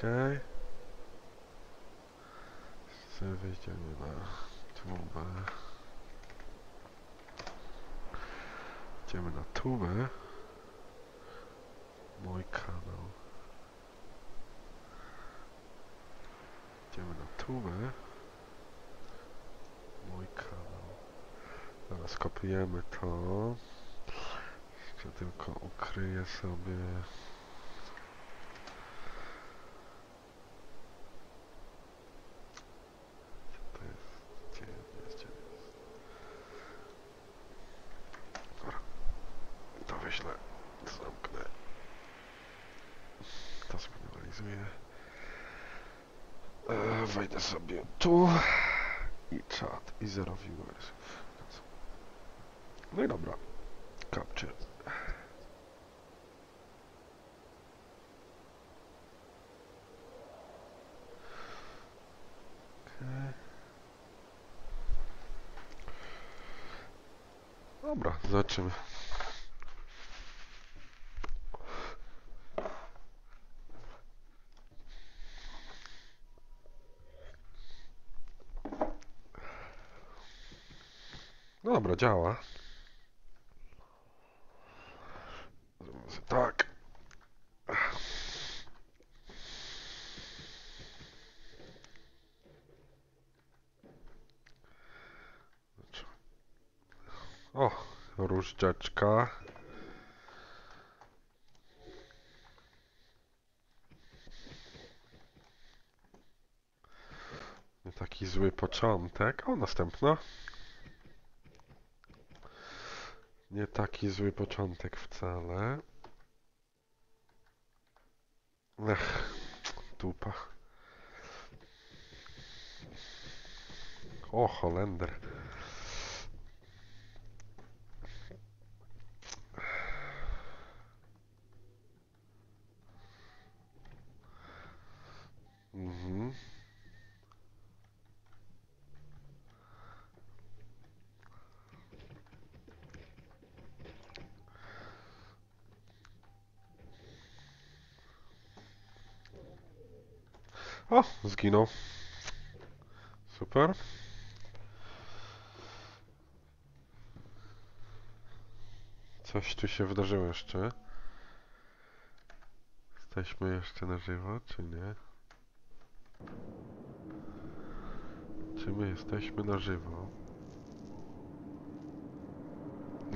Okej. Okay. Na tubę. Idziemy na tubę. Mój kanał. Idziemy na tubę. Mój kanał. Teraz kopiujemy to. Jeszcze tylko ukryję sobie... wejdę sobie tu. I czat. I zero viewers. No i dobra. Capture. Dobra, zobaczymy. Dobra, działa. Tak. O, różdżeczka. Taki zły początek. O, następna. Nie taki zły początek wcale. Ech, dupa. O, Holender. O, zginął. Super. Coś tu się wydarzyło jeszcze. Jesteśmy jeszcze na żywo, czy nie? Czy my jesteśmy na żywo?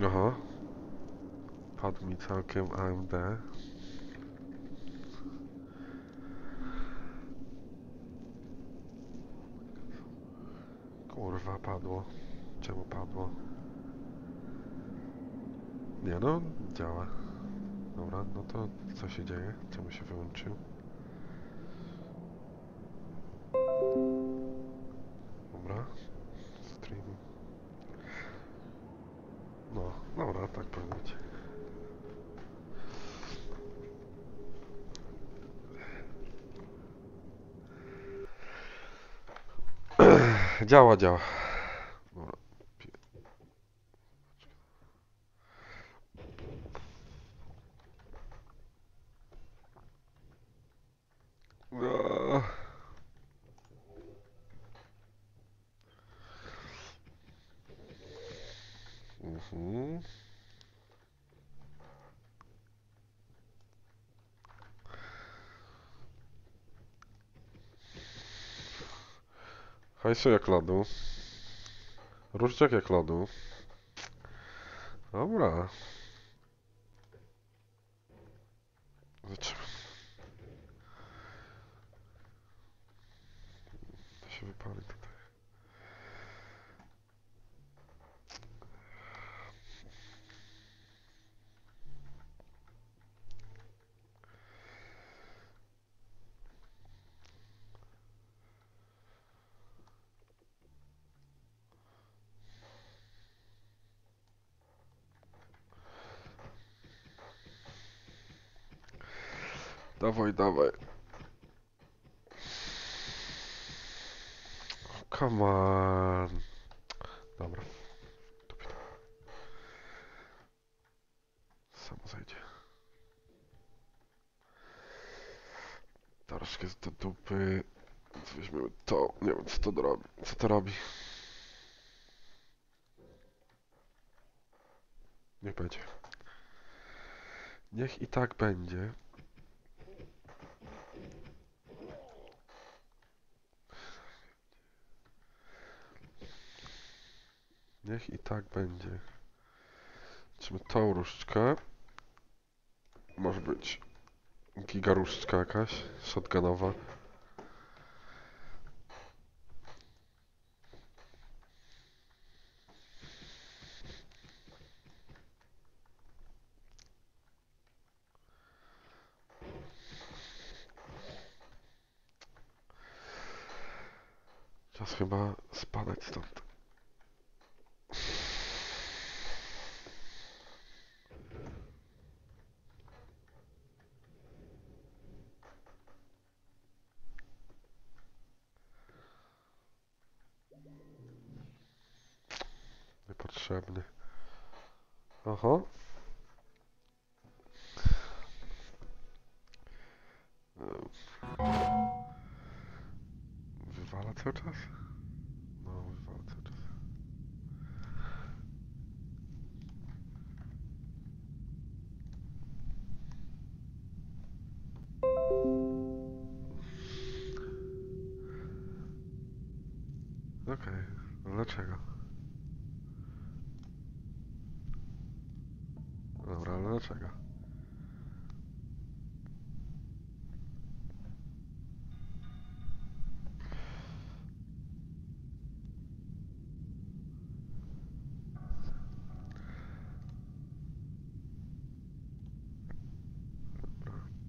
Aha. Padł mi całkiem AMD. Kurwa, padło. Czemu padło? Nie no, działa. Dobra, no to co się dzieje? Czemu się wyłączył? Dobra. Stream. No, dobra, tak powinno Działa, działa. Hajsu jak lodu. Różdżek jak lodu. Dobra. Zobaczymy. To się wypali Dawaj, dawaj. Come on. Dobra. Samo zajdzie. Troszkę z do dupy. weźmiemy to. Nie wiem, co to robi. Co to robi? Niech będzie. Niech i tak będzie. Niech i tak będzie. Zobaczmy tą różdżkę. Może być giga różdżka jakaś, shotgunowa. Czas chyba spadać stąd. Niepotrzebny. Aha. Em. Wywala cały czas? No, wywala cały czas. Okej, ale dlaczego? Dlaczego?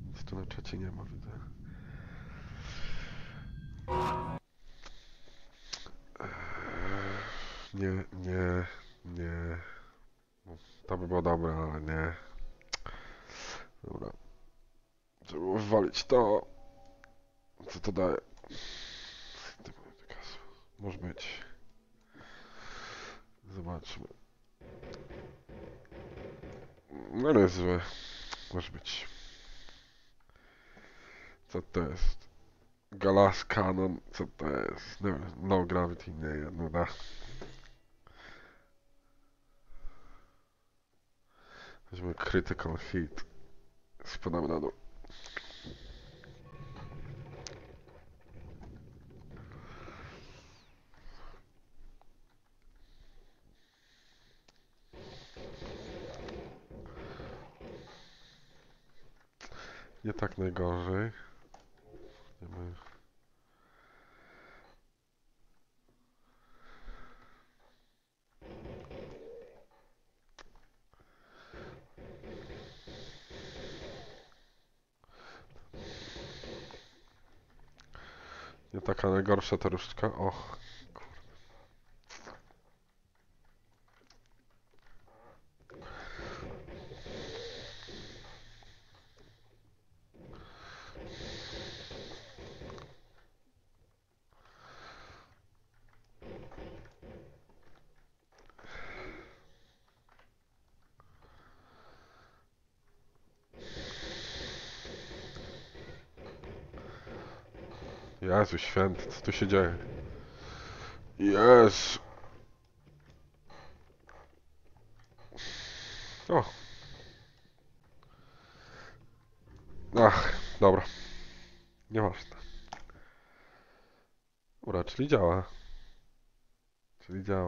Nic tu na czacie nie ma, widzę. Eee, Nie, nie, nie. No, To by było dobre, ale nie. Dobra. Trzeba było wywalić to. Co to daje? Może być. Zobaczmy. No nie jest złe. Może być. Co to jest? Galas Canon, co to jest? Wiem, low gravity, nie, no da. Weźmy critical hit. Spadamy na dół. Nie tak najgorzej. Wiemy. Nie taka najgorsza różdżka. Och, Jezu święty, co tu się dzieje? Jezu. O. Ach, dobra. Nieważne. Dobra, czyli działa. Czyli działa.